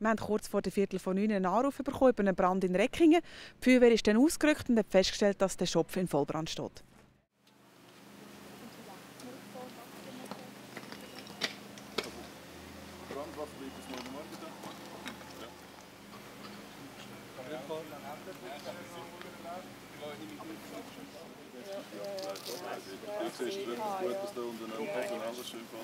Wir haben kurz vor der Viertel von neun einen Anruf bekommen über einen Brand in Reckingen. Die Feuerwehr ist dann ausgerückt und hat festgestellt, dass der Schopf in Vollbrand steht. Du siehst wirklich gut, dass da unten Boden alles schön voll